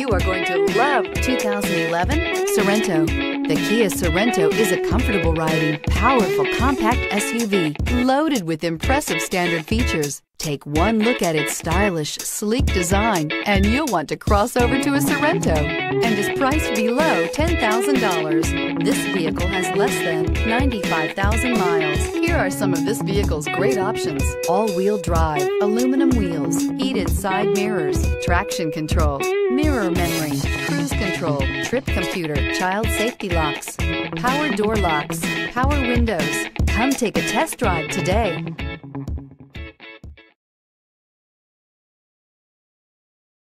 You are going to love 2011 Sorento. The Kia Sorento is a comfortable riding, powerful compact SUV loaded with impressive standard features. Take one look at its stylish, sleek design and you'll want to cross over to a Sorento and is priced below $10,000. This vehicle has less than 95,000 miles. Here are some of this vehicle's great options. All-wheel drive, aluminum side mirrors, traction control, mirror memory, cruise control, trip computer, child safety locks, power door locks, power windows. Come take a test drive today.